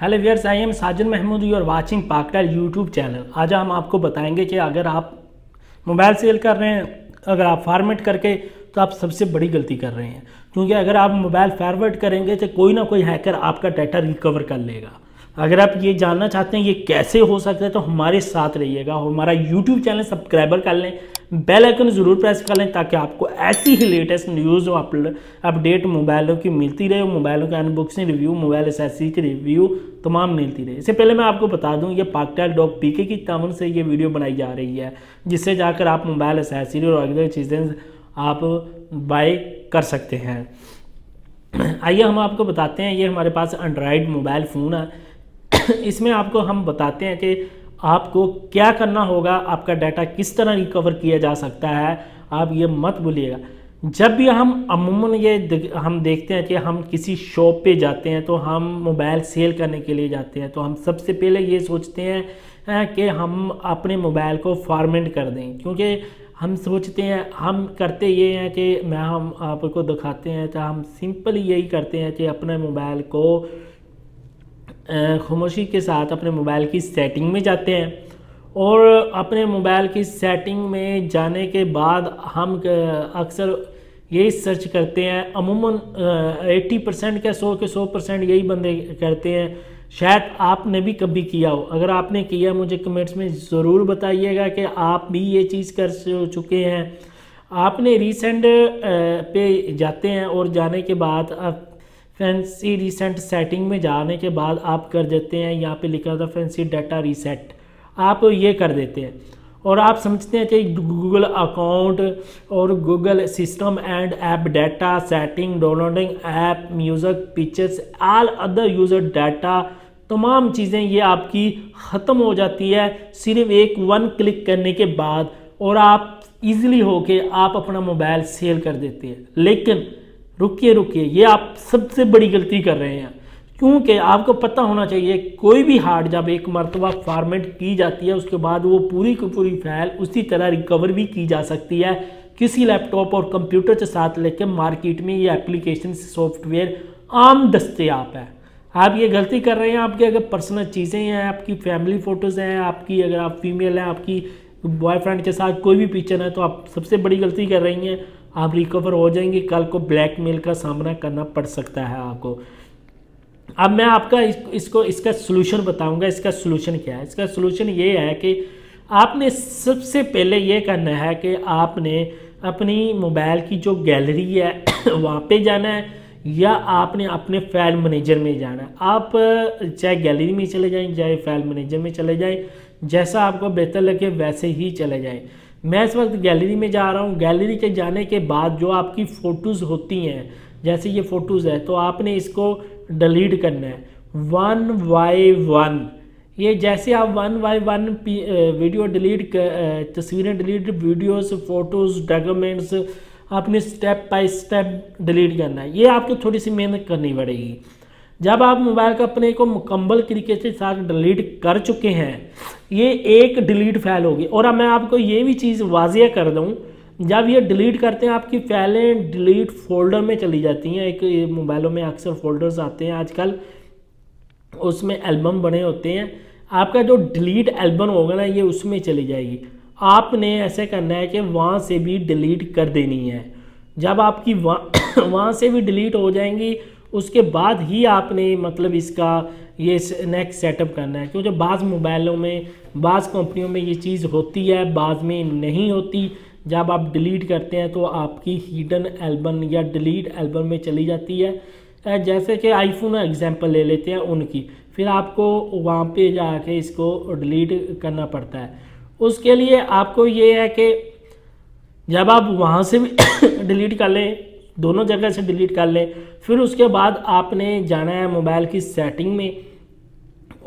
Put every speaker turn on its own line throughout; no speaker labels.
Hello viewers I am Sajan Mahmood you are watching पाकटाइल YouTube channel आज हम आपको बताएँगे कि अगर आप मोबाइल सेल कर रहे हैं, अगर आप फॉर्मेट करके तो आप सबसे बड़ी गलती कर रहे हैं। क्योंकि अगर आप मोबाइल फॉरवर्ड करेंगे तो कोई ना कोई हैकर आपका डाटा रिकवर कर लेगा। अगर आप ये जानना चाहते हैं ये कैसे हो सकता है तो हमारे साथ रहिएगा हमारा यूट्यूब चैनल सब्सक्राइबर कर लें, बेल आइकन ज़रूर प्रेस कर लें ताकि आपको ऐसी ही लेटेस्ट न्यूज़ अपडेट मोबाइलों की मिलती रहे मोबाइलों के अनबॉक्सिंग रिव्यू मोबाइल एसेसरी के रिव्यू तमाम मिलती रहे। इससे पहले मैं आपको बता दूँ, ये पाकटाइल डॉग पीके की तावन से ये वीडियो बनाई जा रही है, जिससे जाकर आप मोबाइल एसेसरी और अगले चीज़ें आप बाय कर सकते हैं। आइए हम आपको बताते हैं, ये हमारे पास एंड्रॉयड मोबाइल फ़ोन है। इसमें आपको हम बताते हैं कि आपको क्या करना होगा, आपका डाटा किस तरह रिकवर किया जा सकता है, आप ये मत भूलिएगा। जब भी हम अमूमन ये हम देखते हैं कि हम किसी शॉप पे जाते हैं तो हम मोबाइल सेल करने के लिए जाते हैं तो हम सबसे पहले ये सोचते हैं कि हम अपने मोबाइल को फॉर्मेट कर दें। क्योंकि हम सोचते हैं, हम करते ये हैं कि मैं हम आपको दिखाते हैं तो हम सिंपल यही करते हैं कि अपने मोबाइल को खामोशी के साथ अपने मोबाइल की सेटिंग में जाते हैं और अपने मोबाइल की सेटिंग में जाने के बाद हम अक्सर यही सर्च करते हैं। अमूमन 80 परसेंट क्या 100 के 100 परसेंट यही बंदे करते हैं। शायद आपने भी कभी किया हो। अगर आपने किया, मुझे कमेंट्स में ज़रूर बताइएगा कि आप भी ये चीज़ कर चुके हैं। आपने रिसेंट पे जाते हैं और जाने के बाद फैंसी रिसेंट सेटिंग में जाने के बाद आप कर देते हैं, यहाँ पे लिखा था फैंसी डाटा रीसेट आप ये कर देते हैं। और आप समझते हैं कि गूगल अकाउंट और Google system and app data setting downloading app music pictures all other user data तमाम चीज़ें ये आपकी ख़त्म हो जाती है सिर्फ़ एक वन क्लिक करने के बाद। और आप इजीली होके आप अपना मोबाइल सेल कर देते हैं। लेकिन रुकिए रुकिए, ये आप सबसे बड़ी गलती कर रहे हैं। क्योंकि आपको पता होना चाहिए, कोई भी हार्ड जब एक मरतबा फॉर्मेट की जाती है, उसके बाद वो पूरी की पूरी फ़ाइल उसी तरह रिकवर भी की जा सकती है। किसी लैपटॉप और कंप्यूटर के साथ लेकर मार्केट में ये एप्लीकेशन सॉफ्टवेयर आम दस्तियाब है। आप ये गलती कर रहे हैं, आपकी अगर पर्सनल चीज़ें हैं, आपकी फैमिली फ़ोटोज़ हैं, आपकी अगर आप फीमेल हैं, आपकी बॉयफ्रेंड के साथ कोई भी पिक्चर है तो आप सबसे बड़ी गलती कर रही हैं। आप रिकवर हो जाएँगे। कल को ब्लैकमेल का सामना करना पड़ सकता है आपको। अब मैं आपका इस, इसको इसका सोल्यूशन बताऊँगा। इसका सोल्यूशन क्या है? इसका सोल्यूशन ये है कि आपने सबसे पहले ये करना है कि आपने अपनी मोबाइल की जो गैलरी है वहाँ पे जाना है या आपने अपने फ़ाइल मैनेजर में जाना है। आप चाहे गैलरी में चले जाएँ चाहे फ़ाइल मैनेजर में चले जाएँ जैसा आपको बेहतर लगे वैसे ही चले जाएँ। मैं इस वक्त गैलरी में जा रहा हूँ। गैलरी के जाने के बाद जो आपकी फ़ोटोज़ होती हैं, जैसे ये फ़ोटोज़ है तो आपने इसको डिलीट करना है। One by one. ये जैसे आप one by one video delete तस्वीरें डिलीट, वीडियोस, फ़ोटोज़, डॉक्यूमेंट्स, आपने स्टेप बाय स्टेप डिलीट करना है। ये आपको थोड़ी सी मेहनत करनी पड़ेगी। जब आप मोबाइल का अपने को मुकम्मल तरीके से साथ डिलीट कर चुके हैं ये एक डिलीट फ़ाइल होगी। और अब मैं आपको ये भी चीज़ वाजिया कर दूँ, जब ये डिलीट करते हैं, आपकी फाइलें डिलीट फोल्डर में चली जाती हैं। एक मोबाइलों में अक्सर फोल्डर्स आते हैं आजकल, उसमें एल्बम बने होते हैं। आपका जो डिलीट एल्बम होगा ना, ये उसमें चली जाएगी। आपने ऐसे करना है कि वहाँ से भी डिलीट कर देनी है। जब आपकी वहाँ वहाँ से भी डिलीट हो जाएँगी, उसके बाद ही आपने मतलब इसका ये नेक्स्ट सेटअप करना है। क्योंकि बाज़ मोबाइलों में, बाज़ कंपनियों में ये चीज़ होती है, बाज़ में नहीं होती। जब आप डिलीट करते हैं तो आपकी हिडन एल्बम या डिलीट एल्बम में चली जाती है। जैसे कि आईफोन एग्जांपल ले लेते हैं उनकी। फिर आपको वहाँ पे जाके इसको डिलीट करना पड़ता है। उसके लिए आपको ये है कि जब आप वहाँ से भी डिलीट कर लें, दोनों जगह से डिलीट कर लें, फिर उसके बाद आपने जाना है मोबाइल की सेटिंग में।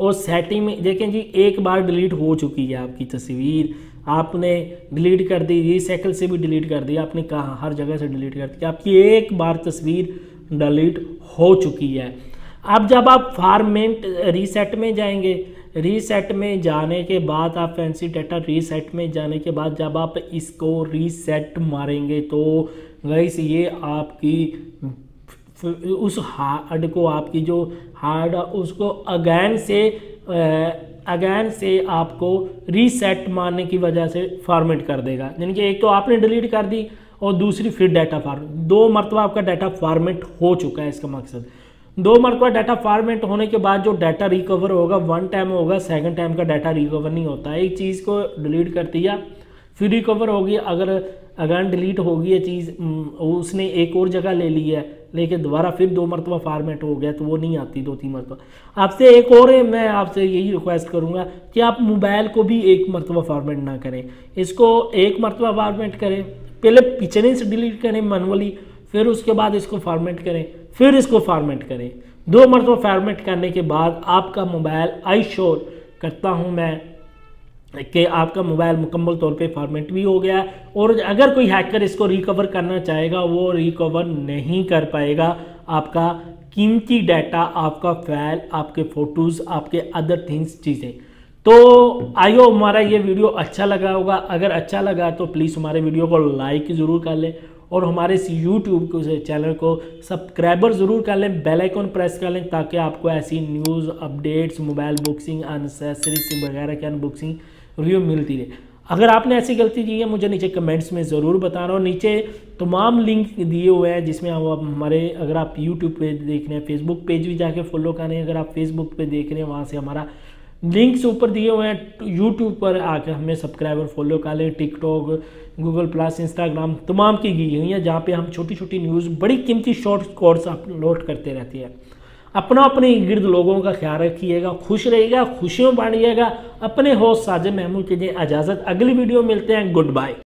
और सेटिंग में, देखें जी, एक बार डिलीट हो चुकी है आपकी तस्वीर। आपने डिलीट कर दी रीसाइकिल से भी डिलीट कर दी, आपने कहा, हर जगह से डिलीट कर दी आपकी एक बार तस्वीर डिलीट हो चुकी है। अब जब आप फार्मेंट रीसेट में जाएँगे रीसेट में जाने के बाद आप फैंसी डाटा रीसेट में जाने के बाद जब आप इसको रीसेट मारेंगे तो गैस ये आपकी उस हार्ड को आपकी जो हार्ड उसको अगैन से अगैन से आपको रीसेट मारने की वजह से फॉर्मेट कर देगा। यानी कि एक तो आपने डिलीट कर दी और दूसरी फिर डाटा फॉर्मेट दो मरतबा आपका डाटा फॉर्मेट हो चुका है इसका मकसद। दो मरतबा डाटा फॉर्मेट होने के बाद जो डाटा रिकवर होगा वन टाइम होगा सेकंड टाइम का डाटा रिकवर नहीं होता। एक चीज़ को डिलीट कर दिया फिर रिकवर होगी। अगर अगर डिलीट होगी ये चीज़ उसने एक और जगह ले ली है, लेकिन दोबारा फिर दो मरतबा फॉर्मेट हो गया तो वो नहीं आती दो तीन मरतबा। आपसे एक और है, मैं आपसे यही रिक्वेस्ट करूँगा कि आप मोबाइल को भी एक मरतबा फॉर्मेट ना करें। इसको एक मरतबा फॉर्मेट करें, पहले पिछले से डिलीट करें मनवली फिर उसके बाद इसको फॉर्मेट करें, फिर इसको फॉर्मेट करें। दो मरतबा फॉर्मेट करने के बाद आपका मोबाइल आई श्योर करता हूँ मैं। कि आपका मोबाइल मुकम्मल तौर पे फॉर्मेट भी हो गया है और अगर कोई हैकर इसको रिकवर करना चाहेगा, वो रिकवर नहीं कर पाएगा। आपका कीमती डाटा आपका फ़ाइल आपके फ़ोटोज़ आपके अदर थिंग्स चीज़ें। तो आइयो, हमारा ये वीडियो अच्छा लगा होगा। अगर अच्छा लगा तो प्लीज़ हमारे वीडियो को लाइक ज़रूर कर लें और हमारे इस यूट्यूब चैनल को सब्सक्राइबर ज़रूर कर लें। बेल आइकन प्रेस कर लें ताकि आपको ऐसी news updates mobile boxing accessories वगैरह की अनबुक्सिंग रिव्यू मिलती रहे अगर आपने ऐसी गलती की है, मुझे नीचे कमेंट्स में ज़रूर बता बताना और नीचे तमाम लिंक दिए हुए हैं, जिसमें आप हमारे, अगर आप यूट्यूब पे देख रहे हैं फेसबुक पेज भी जाके फॉलो करें अगर आप फेसबुक पे देख रहे हैं, वहाँ से हमारा लिंक्स ऊपर दिए हुए हैं यूट्यूब पर आकर हमें सब्सक्राइबर फॉलो कर लें। टिकटॉक गूगल प्लस इंस्टाग्राम तमाम की गई हुई हैं, जहाँ पर हम छोटी छोटी न्यूज़ बड़ी कीमती शॉर्ट कोर्स अपलोड करते रहते हैं। अपना अपने गिर्द लोगों का ख्याल रखिएगा, खुश रहिएगा, खुशियों बांटिएगा। अपने होश साजे महमूद कीजिए। इजाज़त। अगली वीडियो मिलते हैं। Good bye